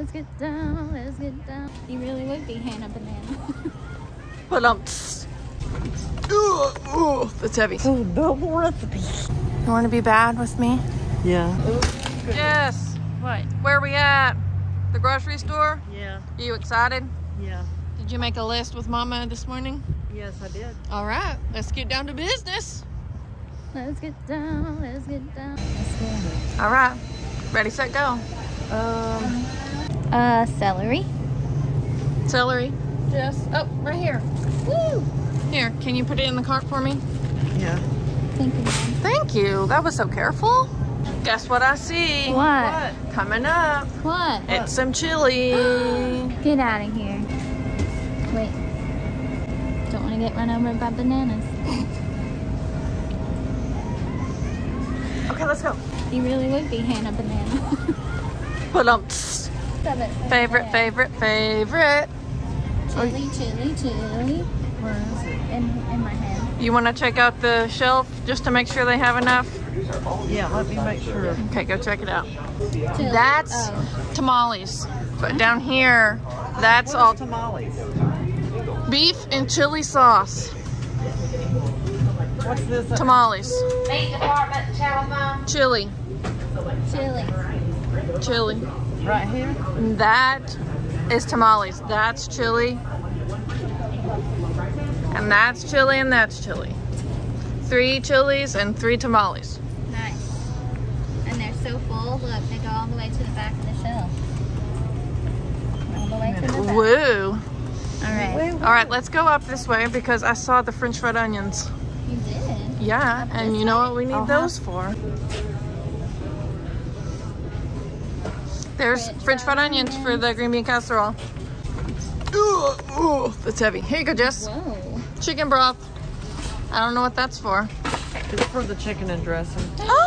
Let's get down, let's get down. You really would be Hannah Banana. But um, ooh, ooh, that's heavy. Oh, double recipe. You want to be bad with me? Yeah. Yes. what? Where are we at? The grocery store? Yeah. Are you excited? Yeah. Did you make a list with Mama this morning? Yes, I did. All right, let's get down to business. Let's get down, let's get down. Let's get All right, ready, set, go. Um, Uh, celery. Celery. Yes. Oh, right here. Woo! Here, can you put it in the cart for me? yeah. Thank you, Thank you. That was so careful. Guess what I see? What? Coming up. What? It's some chili. Get out of here. Wait. Don't want to get run over by bananas. okay, let's go. You really would be Hannah Banana. But um, Stop it. Favorite, favorite, favorite. Chili, chili, chili. Where is it? In, in my hand. You want to check out the shelf just to make sure they have enough? Yeah, let me make sure. Okay, go check it out. Chili. That's Oh. tamales. But down here, that's all tamales. beef and chili sauce. What's this? Tamales. Meat department telephone. Chili. Chili. Chili. Right here? That is tamales. That's chili. And that's chili and that's chili. Three chilies and three tamales. Nice. And they're so full. Look, they go all the way to the back of the shelf. All the way to the back. Woo. All right. All right, let's go up this way because I saw the french fried onions. You did. Yeah, and you know what we need Uh-huh. those for? There's French french fried fried onions for the green bean casserole. Ooh, ooh, that's heavy. Here you go, Jess. Whoa. Chicken broth. I don't know what that's for. It's for the chicken and dressing. Oh!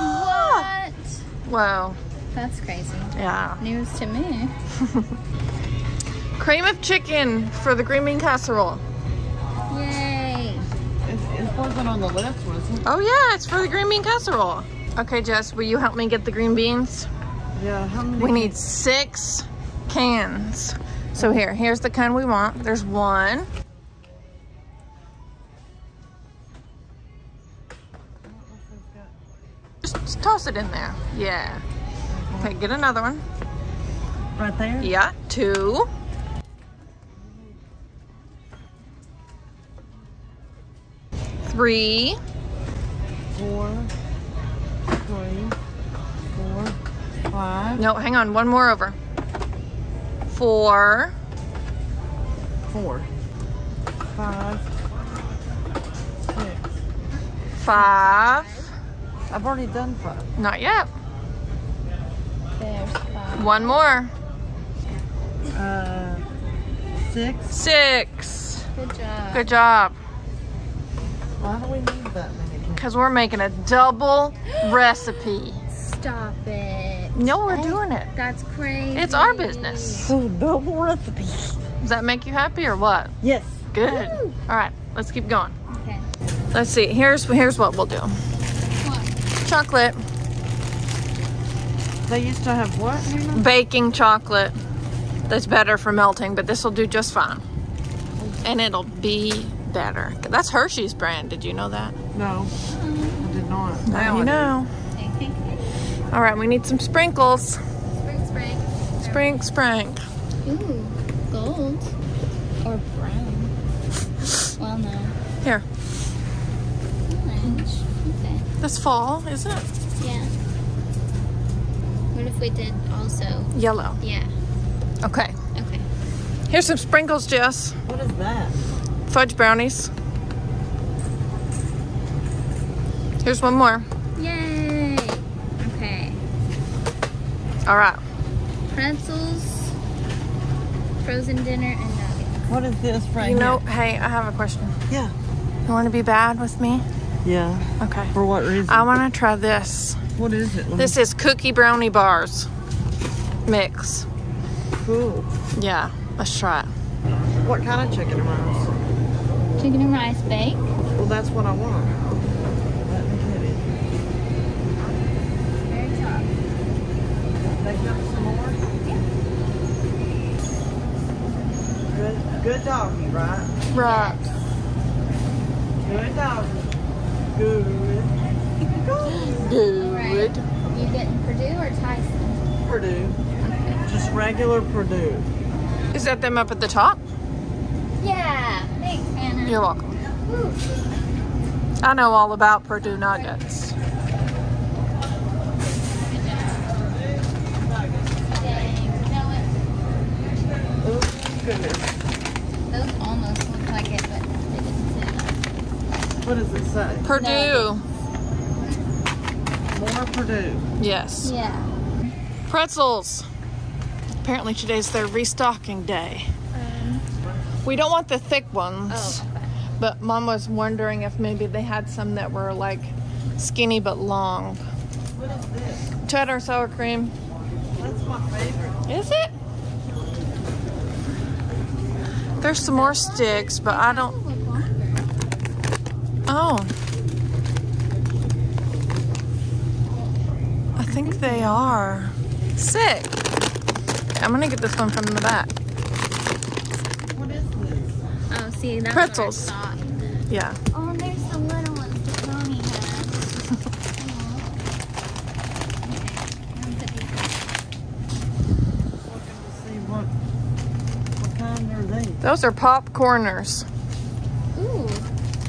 What? Wow. That's crazy. Yeah. News to me. Cream of chicken for the green bean casserole. Yay. It, it wasn't on the list, was it? Oh yeah, it's for the green bean casserole. Okay, Jess, will you help me get the green beans? Yeah, how many? We need six cans. So here, here's the kind we want. There's one. Just, just toss it in there. Yeah. Okay, get another one. Right there? Yeah, two. Three. Five, No, hang on, one more over. Four. four, five, six. Five. I've already done five. Not yet. There's five. One more. Uh, six. Six. Good job. Good job. Why do we need that many? Because we're making a double recipe. Stop it. No, we're Oh, doing it. That's crazy. It's our business. So double recipe. Does that make you happy or what? Yes. Good. Woo. All right, let's keep going. Okay. Let's see. Here's here's what we'll do. What? Chocolate, They used to have what? Nina? baking chocolate. That's better for melting, but this will do just fine. And it'll be better. That's Hershey's brand. Did you know that? No, mm-hmm. I did not. Now you I do. Know. All right, we need some sprinkles. Spring, spring. Sprink, sprink. Ooh, gold. Or brown. Well, no. Here, Orange. Okay. this fall, isn't it? Yeah. What if we did also? Yellow. Yeah. Okay. Okay. Here's some sprinkles, Jess. What is that? Fudge brownies. Here's one more. Yay. Okay. All right. Pretzels, frozen dinner, and nuggets. What is this right You know, here? hey, I have a question. Yeah. You want to be bad with me? Yeah. Okay. For what reason? I want to try this. what is it? Let me- This is cookie brownie bars mix. cool. Yeah, let's try it. What kind of chicken and rice? Chicken and rice bake. Well, that's what I want. Let me get it. Very top. They got some more? Good doggy, right? Right. Good doggy. Good. Good. You getting Perdue or Tyson? Perdue. Just regular Perdue. Is that them up at the top? Yeah. Thanks, Anna. You're welcome. Woo. I know all about Perdue Nuggets. Dang. No, it- Oh, goodness. Those almost look like it, but they didn't say What does it say? Perdue. More Perdue. Yes. Yeah. Pretzels. Apparently today's their restocking day. Um, We don't want the thick ones. oh, okay. But mom was wondering if maybe they had some that were like skinny but long. What is this? Cheddar sour cream. That's my favorite. Is it? There's some more sticks, but I don't. Oh. I think they are. Sick. I'm gonna get this one from the back. What is this? Oh, see, that's Pretzels. What I thought. Yeah. Oh, and there's the little ones that Tony Looking to see what what kind are they? Those are popcorners. Ooh,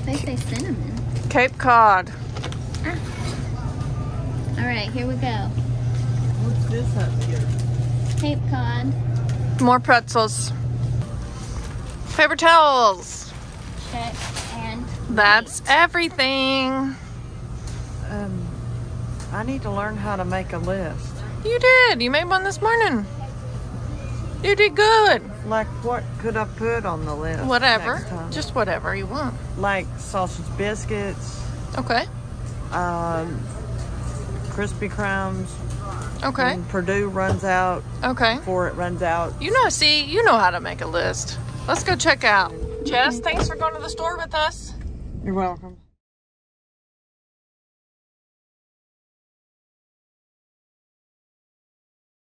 they say cinnamon. Cape Cod. All right, here we go. What's this up here? Cape Cod. More pretzels. Paper towels. Check and That's everything. Um, I need to learn how to make a list. You did. You made one this morning. You did good. Like, what could I put on the list? Whatever. Just whatever you want. like sausage biscuits, Okay. um, crispy crumbs. Okay. When Perdue runs out, Okay. before it runs out. You know, see, you know how to make a list. Let's go check out. Jess, thanks for going to the store with us. You're welcome.